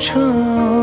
城